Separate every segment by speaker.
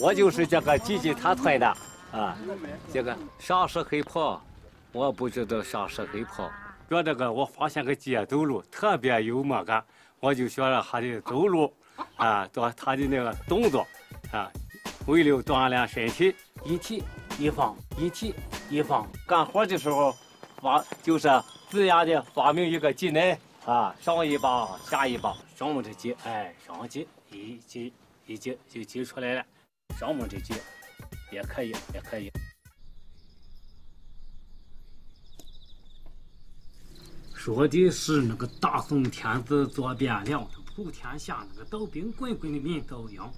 Speaker 1: 我就是这个集集团团的啊。这个啥是黑炮？我不知道啥是黑跑。说这个，我发现个街走路特别幽默感，我就学了他的走路啊，做他的那个动作啊，为了锻炼身体，一提一放，一提一放。干活的时候发就是自然的发明一个技能啊，上一把下一把，上木这击，哎，上击一击一击就击出来了，上面这击也可以，也可以。说的是那个大宋天子坐汴梁，普天下那个刀兵滚滚的民遭殃。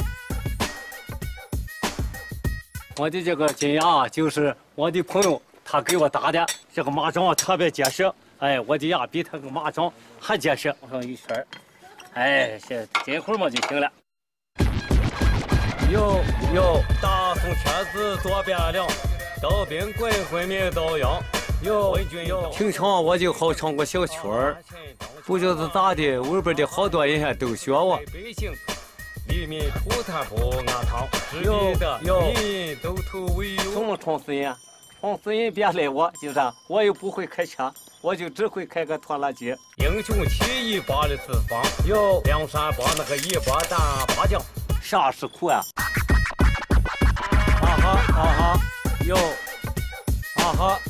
Speaker 1: 我的这个金牙就是我的朋友他给我打的，这个马掌特别结实，哎，我的牙比他个马掌还结实。往上一圈哎，这金块嘛就行了。有有，大宋天子坐边梁，刀兵滚滚民遭殃。有，平常我就好唱个小曲儿，不知道是咋的，外边的好多人还都学我。黎民涂炭不安汤，有有，都头为友。什么创始人？创始人别赖我，就是我又不会开车，我就只会开个拖拉机。英雄起义八的四方，有梁山泊那个一波单八将。啥是苦啊？啊哈啊哈，有，啊哈。